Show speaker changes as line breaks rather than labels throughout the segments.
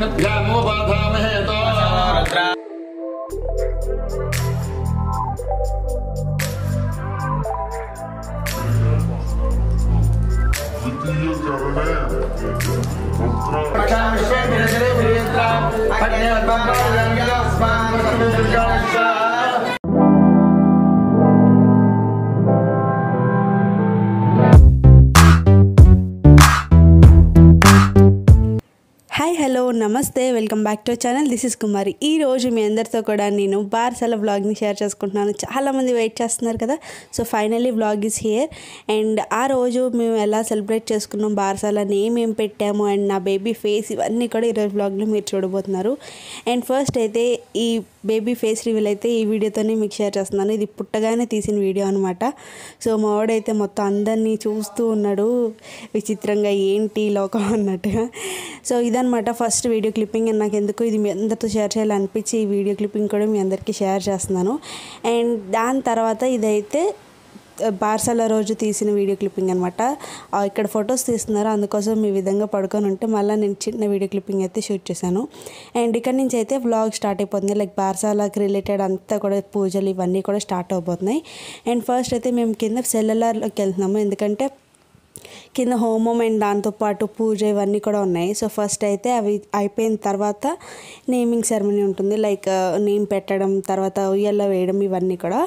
इंद्राग्नोपाधामहे तो प्रकाशेन्द्रजरे प्रियत्राम् अन्यवत्पम्पादम्
హాయ్ హలో నమస్తే welcome back to channel. This is Kumari ఈ రోజు మీ అందరితో కూడా నేను బార్సాల వ్లాగ్ని షేర్ చేసుకుంటున్నాను. చాలామంది వెయిట్ చేస్తున్నారు కదా. So finally vlog is here and ఆ రోజు మేము ఎలా సెలబ్రేట్ చేసుకున్నాం బార్సాల నేమ్ ఏం పెట్టాము అండ్ నా బేబీ ఫేస్ ఇవన్నీ కూడా ఈరోజు వ్లాగ్లో మీరు చూడబోతున్నారు. అండ్ ఫస్ట్ అయితే ఈ బేబీ ఫేస్ రివీల్ అయితే ఈ వీడియోతోనే మీకు షేర్ చేస్తున్నాను. ఇది పుట్టగానే తీసిన వీడియో అనమాట సో మా వాడైతే మొత్తం అందరినీ చూస్తూ ఉన్నాడు. విచిత్రంగా ఏంటి లోకం అన్నట్టుగా. సో ఇదనమాట ఫస్ట్ వీడియో క్లిప్పింగ్ అండ్ నాకు ఎందుకు ఇది మీ అందరితో షేర్ చేయాలనిపించి ఈ వీడియో క్లిప్పింగ్ కూడా మీ అందరికీ షేర్ చేస్తున్నాను. అండ్ దాని తర్వాత ఇదైతే బార్సాల రోజు తీసిన వీడియో క్లిప్పింగ్ అనమాట ఇక్కడ ఫొటోస్ తీస్తున్నారు. అందుకోసం ఈ విధంగా పడుకొని ఉంటే మళ్ళీ నేను చిన్న వీడియో క్లిప్పింగ్ అయితే షూట్ చేశాను. అండ్ ఇక్కడ నుంచి అయితే వ్లాగ్ స్టార్ట్ అయిపోతుంది. లైక్ బార్సాలకి రిలేటెడ్ అంతా కూడా పూజలు ఇవన్నీ కూడా స్టార్ట్ అయిపోతున్నాయి అండ్ ఫస్ట్ అయితే మేము కింద సెల్లర్లోకి వెళ్తున్నాము. ఎందుకంటే కింద హోమం అండ్ దాంతోపాటు పూజ ఇవన్నీ కూడా ఉన్నాయి. సో ఫస్ట్ అయితే అవి అయిపోయిన తర్వాత నేమింగ్ సెరమనీ ఉంటుంది. లైక్ నేమ్ uh, పెట్టడం తర్వాత ఉయ్యల్లో వేయడం ఇవన్నీ కూడా.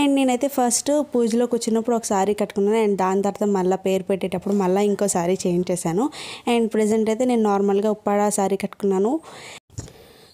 అండ్ నేనైతే ఫస్ట్ పూజలో కూర్చున్నప్పుడు ఒక సారీ కట్టుకున్నాను. అండ్ దాని తర్వాత మళ్ళీ పేరు పెట్టేటప్పుడు మళ్ళీ ఇంకో సారీ చేంజ్ చేశాను. అండ్ ప్రజెంట్ అయితే నేను నార్మల్గా ఉప్పాడ సారీ కట్టుకున్నాను.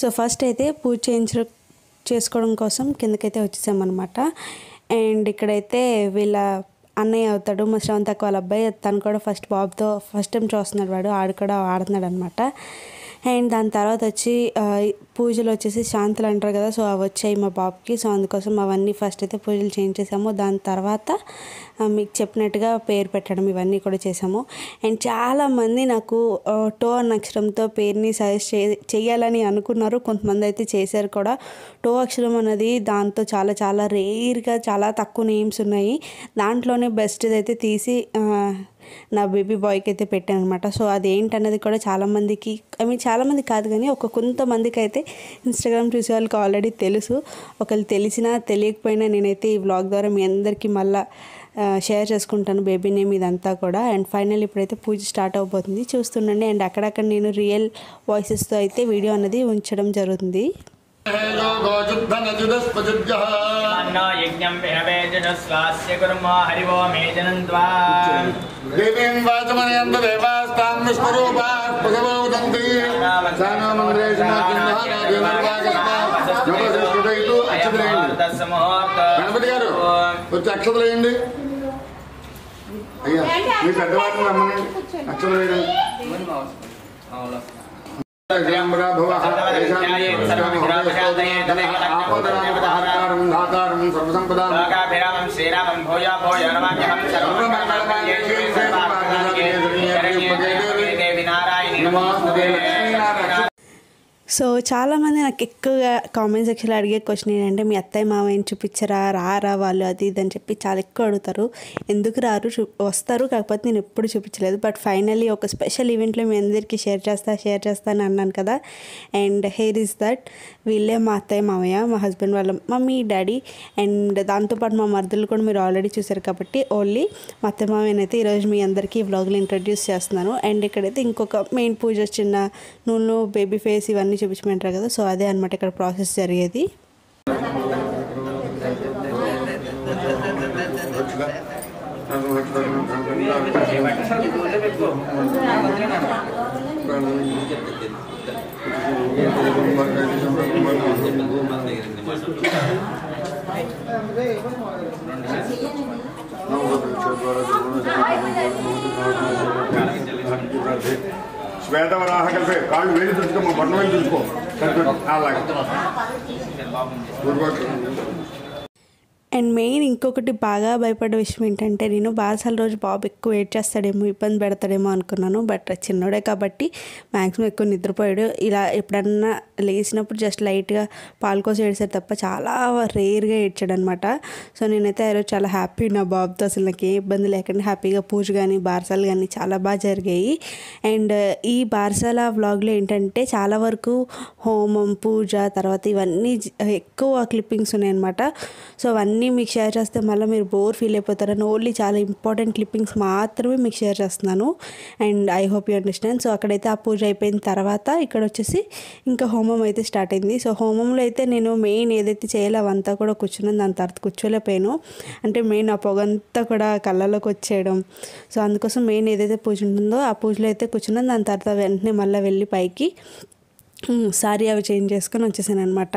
సో ఫస్ట్ అయితే పూజ చేయించ చేసుకోవడం కోసం కిందకైతే వచ్చేసామన్నమాట. అండ్ ఇక్కడైతే వీళ్ళ అన్నయ్య అవుతాడు మా శ్రవంత్ వాళ్ళ అబ్బాయి తను కూడా ఫస్ట్ బాబుతో ఫస్ట్ టైం చూస్తున్నాడు వాడు ఆడు కూడా ఆడుతున్నాడు అనమాట అండ్ దాని తర్వాత వచ్చి పూజలు వచ్చేసి శాంతులు అంటారు కదా సో అవి వచ్చాయి మా బాబుకి. సో అందుకోసం అవన్నీ ఫస్ట్ అయితే పూజలు చేంజ్ చేసాము. దాని తర్వాత మీకు చెప్పినట్టుగా పేరు పెట్టడం ఇవన్నీ కూడా చేసాము. అండ్ చాలామంది నాకు టో అన్న అక్షరంతో పేరుని సజెస్ట్ చే చేయాలని అనుకున్నారు. కొంతమంది అయితే చేశారు కూడా. టో అక్షరం అనేది దాంతో చాలా చాలా రేర్గా చాలా తక్కువ నేమ్స్ ఉన్నాయి. దాంట్లోనే బెస్ట్ అయితే తీసి నా బేబీ బాయ్కి అయితే పెట్టాను అనమాట సో అది ఏంటన్నది కూడా చాలామందికి ఐ మీన్ చాలామంది కాదు కానీ ఒక కొంతమందికి అయితే ఇన్స్టాగ్రామ్ చూసే వాళ్ళకి ఆల్రెడీ తెలుసు. ఒకళ్ళు తెలిసినా తెలియకపోయినా నేనైతే ఈ వ్లాగ్ ద్వారా మీ అందరికీ మళ్ళీ షేర్ చేసుకుంటాను బేబీ నేమ్ ఇదంతా కూడా. అండ్ ఫైనల్ ఇప్పుడైతే పూజ స్టార్ట్ అవబోతుంది. చూస్తుండండి. అండ్ అక్కడక్కడ నేను రియల్ వాయిసెస్తో అయితే వీడియో అనేది ఉంచడం జరుగుతుంది.
గణపతి గారు వచ్చి అక్షతలు వేయండి అయ్యా మీ పెద్దవాడిని రమ్మని అక్షతలు వేయడం आपदारं
सर्वसम्पदां श्रीरामं भूय भूय नमाम्यहं सर्वं देवी
नारायणी नमोस्तुते लक्ष्मीनारायण
సో చాలామంది నాకు ఎక్కువగా కామెంట్ సెక్షన్లో అడిగే క్వశ్చన్ ఏంటంటే మీ అత్తయ్య మామయ్యని చూపించరా? రారా వాళ్ళు? అది ఇది అని చెప్పి చాలా ఎక్కువ అడుగుతారు. ఎందుకు రారు? చూ వస్తారు కాకపోతే నేను ఎప్పుడు చూపించలేదు. బట్ ఫైనల్లీ ఒక స్పెషల్ ఈవెంట్లో మీ అందరికీ షేర్ చేస్తా షేర్ చేస్తా అని అన్నాను కదా. అండ్ హెయిర్ ఇస్ దట్ వీళ్ళే మా అత్తయ్య మామయ్య మా హస్బెండ్ వాళ్ళ మమ్మీ డాడీ అండ్ దాంతోపాటు మా మర్దులు కూడా మీరు ఆల్రెడీ చూసారు కాబట్టి ఓన్లీ మా అత్తయ్య మామయ్యని అయితే ఈరోజు మీ అందరికీ ఈ వ్లాగ్లో ఇంట్రడ్యూస్ చేస్తున్నాను. అండ్ ఇక్కడైతే ఇంకొక మెయిన్ పూజ చిన్న నూనె బేబీ ఫేస్ ఇవన్నీ చూపించమంటారు కదా సో అదే అనమాట ఇక్కడ ప్రాసెస్ జరిగేది.
శ్వేతవరాహ కలిపే కాళ్ళు వేలు తుడుచుకో మా బట్టలు వేలు తుడుచుకో అలాగే ఊరుకోవచ్చు
అండ్ మెయిన్ ఇంకొకటి బాగా భయపడే విషయం ఏంటంటే నేను బారసాల రోజు బాబు ఎక్కువ వెయిట్ చేస్తాడేమో ఇబ్బంది పెడతాడేమో అనుకున్నాను. బట్ చిన్నోడే కాబట్టి మ్యాక్సిమం ఎక్కువ నిద్రపోయాడు. ఇలా ఎప్పుడన్నా లేచినప్పుడు జస్ట్ లైట్గా పాలు కోసం తప్ప చాలా రేర్గా ఏడ్చాడు అనమాట సో నేనైతే ఆ రోజు చాలా హ్యాపీ నా బాబుతో. అసలు నాకు ఏ ఇబ్బంది లేకుండా హ్యాపీగా పూజ కానీ బారసాలు కానీ చాలా బాగా జరిగాయి. అండ్ ఈ బారసాల వ్లాగ్లో ఏంటంటే చాలా వరకు హోమం పూజ తర్వాత ఇవన్నీ ఎక్కువ క్లిప్పింగ్స్ ఉన్నాయన్నమాట. సో అవన్నీ మీకు షేర్ చేస్తే మళ్ళీ మీరు బోర్ ఫీల్ అయిపోతారని ఓన్లీ చాలా ఇంపార్టెంట్ క్లిప్పింగ్స్ మాత్రమే మీకు షేర్ చేస్తున్నాను. And I hope you understand. So అక్కడైతే ఆ పూజ అయిపోయిన తర్వాత ఇక్కడ వచ్చేసి ఇంకా హోమం అయితే స్టార్ట్ అయింది. సో హోమంలో అయితే నేను మెయిన్ ఏదైతే చేయాలో అవంతా కూడా కూర్చున్నాను. దాని తర్వాత కూర్చోలేకపోయాను. అంటే మెయిన్ ఆ పొగంతా కూడా కళ్ళలోకి వచ్చేయడం. సో అందుకోసం మెయిన్ ఏదైతే పూజ ఉంటుందో ఆ పూజలో అయితే కూర్చున్నాను. దాని తర్వాత వెంటనే మళ్ళీ వెళ్ళి పైకి సారీ అవి చేంజ్ చేసుకొని వచ్చేసాను అనమాట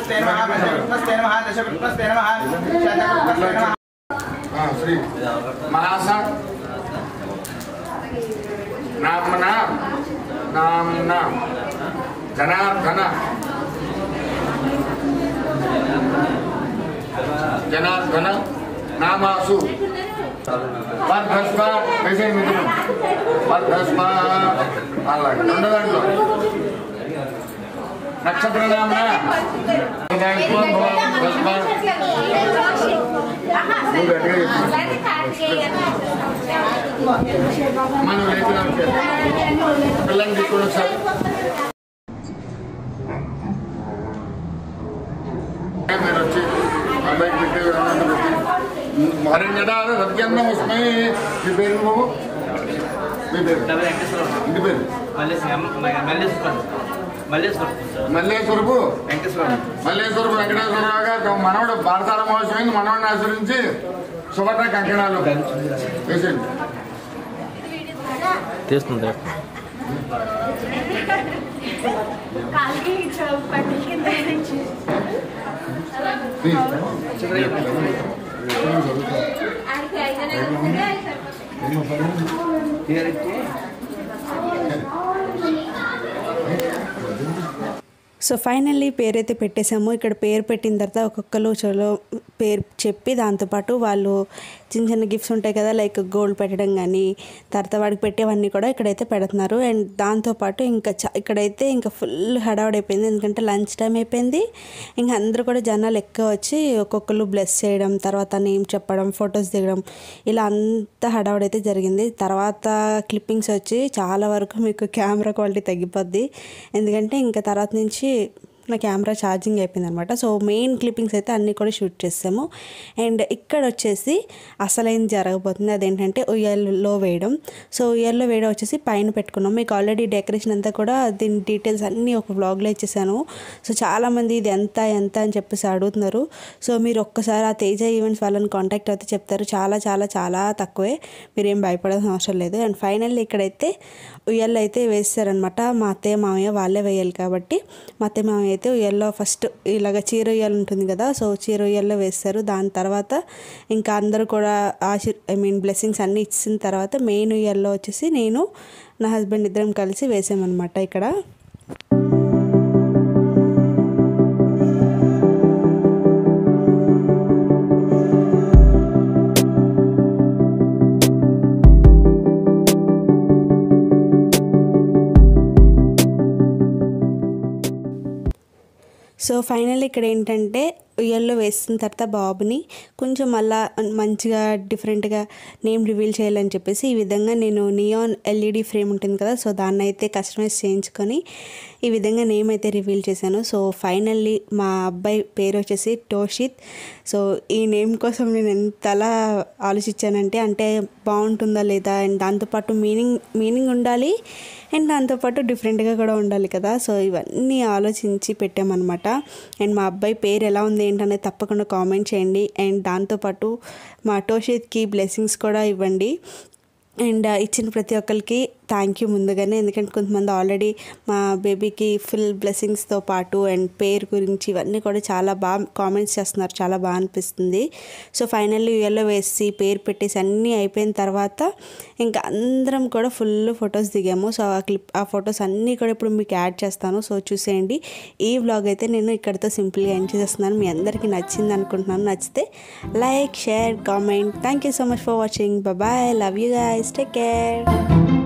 అక్షదులు ఇక్కడ వదిలిపెట్టి
తిష్టది
శ్రీ మహాస నామ్న నామ్న జనార్దన జనార్దన నామాసు వర్ధస్వ మెసేజ్ మిత్రులు వర్ధస్వ అలాగే రెండు దాంట్లో నక్షత్ర నామ్న నువ్వు గట్టిగా చెప్పు. మనం లేచిన పిల్లల్ని తీసుకొని ఒకసారి మీరు వచ్చి అబ్బాయికి పెట్టే విధానాన్ని పెట్టి మరణ్యదారు సత్యన్నం వస్మై మీ పేరు నువ్వు మీ పేరు ఇంటి పేరు మల్లేశ్వరపు మల్లేశ్వరపు వెంకటేశ్వరరావు గారు మనవడు భారతాల మహోత్సవం మనవడిని ఆశ్రయించి సువర్ణ కంకణాలు
తీస్తుంది.
కాలికి
సో ఫైనల్లీ పేరైతే పెట్టేశాము. ఇక్కడ పేరు పెట్టిన తర్వాత ఒక్కొక్కరు చలో పేరు చెప్పి దాంతోపాటు వాళ్ళు చిన్న చిన్న గిఫ్ట్స్ ఉంటాయి కదా లైక్ గోల్డ్ పెట్టడం కానీ తర్వాత వాడికి పెట్టేవన్నీ కూడా ఇక్కడైతే పెడుతున్నారు. అండ్ దాంతోపాటు ఇంకా చ- ఇక్కడైతే ఇంకా ఫుల్ హడావుడైపోయింది ఎందుకంటే లంచ్ టైం అయిపోయింది. ఇంకా అందరూ కూడా జనాలు ఎక్కువ వచ్చి ఒక్కొక్కరు బ్లెస్ చేయడం తర్వాత నేమ్ చెప్పడం ఫొటోస్ దిగడం ఇలా అంత హడావుడైతే జరిగింది. తర్వాత క్లిప్పింగ్స్ వచ్చి చాలా వరకు మీకు కెమెరా క్వాలిటీ తగ్గిపోద్ది. ఎందుకంటే ఇంకా తర్వాత నుంచి నా కెమెరా ఛార్జింగ్ అయిపోయింది అనమాట సో మెయిన్ క్లిప్పింగ్స్ అయితే అన్నీ కూడా షూట్ చేసాము. అండ్ ఇక్కడ వచ్చేసి అసలైంది జరగబోతుంది? అదేంటంటే ఉయ్యాల్లో వేయడం. సో ఉయ్యల్లో వేయడం వచ్చేసి పైన పెట్టుకున్నాం. మీకు ఆల్రెడీ డెకరేషన్ అంతా కూడా దీని డీటెయిల్స్ అన్నీ ఒక వ్లాగ్లో ఇచ్చేసాను. సో చాలామంది ఇది ఎంత ఎంత అని చెప్పేసి అడుగుతున్నారు. సో మీరు ఒక్కసారి ఆ తేజ ఈవెంట్స్ వాళ్ళని కాంటాక్ట్ అయితే చెప్తారు. చాలా చాలా చాలా తక్కువే. మీరేం భయపడాల్సిన అవసరం లేదు. అండ్ ఫైనల్లీ ఇక్కడైతే ఉయ్యాల్లో అయితే వేస్తారనమాట మా అత్తయ్య మామయ్య వాళ్ళే వేయాలి కాబట్టి. మా అత్తయ్య మామయ్య అయితే ఉయ్యల్లో ఫస్ట్ ఇలాగ చీర ఉయ్యాలు ఉంటుంది కదా సో చీర ఉయ్యాల్లో వేస్తారు. దాని తర్వాత ఇంకా అందరూ కూడా ఆశీర్ ఐ మీన్ బ్లెస్సింగ్స్ అన్నీ ఇచ్చిన తర్వాత మెయిన్ ఉయ్యాల్లో వచ్చేసి నేను నా హస్బెండ్ ఇద్దరం కలిసి వేసామన్నమాట ఇక్కడ. సో ఫైనల్ ఇక్కడ ఏంటంటే ఉయ్యల్లో వేసిన తర్వాత బాబుని కొంచెం మళ్ళా మంచిగా డిఫరెంట్గా నేమ్ రివీల్ చేయాలని చెప్పేసి ఈ విధంగా నేను నియాన్ ఎల్ఈడి ఫ్రేమ్ ఉంటుంది కదా సో దాన్ని అయితే కస్టమైజ్ చేయించుకొని ఈ విధంగా నేమ్ అయితే రివీల్ చేశాను. సో ఫైనల్లీ మా అబ్బాయి పేరు వచ్చేసి టోషిత్. సో ఈ నేమ్ కోసం నేను ఎంతలా ఆలోచించానంటే అంటే బాగుంటుందా లేదా అండ్ దాంతోపాటు మీనింగ్ మీనింగ్ ఉండాలి అండ్ దాంతోపాటు డిఫరెంట్గా కూడా ఉండాలి కదా. సో ఇవన్నీ ఆలోచించి పెట్టామన్నమాట. అండ్ మా అబ్బాయి పేరు ఎలా ఉంది ఏంటనేది తప్పకుండా కామెంట్ చేయండి. అండ్ దాంతోపాటు మా టోషిత్కి బ్లెస్సింగ్స్ కూడా ఇవ్వండి. అండ్ ఇచ్చిన ప్రతి ఒక్కరికి థ్యాంక్ యూ ముందుగానే. ఎందుకంటే కొంతమంది ఆల్రెడీ మా బేబీకి ఫుల్ బ్లెస్సింగ్స్తో పాటు అండ్ పేరు గురించి ఇవన్నీ కూడా చాలా బాగా కామెంట్స్ చేస్తున్నారు. చాలా బాగా అనిపిస్తుంది. సో ఫైనల్లీ యూఎల్లో వేసి పేరు పెట్టేసి అన్నీ అయిపోయిన తర్వాత ఇంకా అందరం కూడా ఫుల్ ఫొటోస్ దిగాము. సో ఆ క్లిప్ ఆ ఫొటోస్ అన్నీ కూడా ఇప్పుడు మీకు యాడ్ చేస్తాను. సో చూసేయండి. ఈ వ్లాగ్ అయితే నేను ఇక్కడితో సింపుల్గా ఎండ్ చేసేస్తున్నాను. మీ అందరికీ నచ్చింది అనుకుంటున్నాను. నచ్చితే like share comment thank you so much for watching bye love you guys take care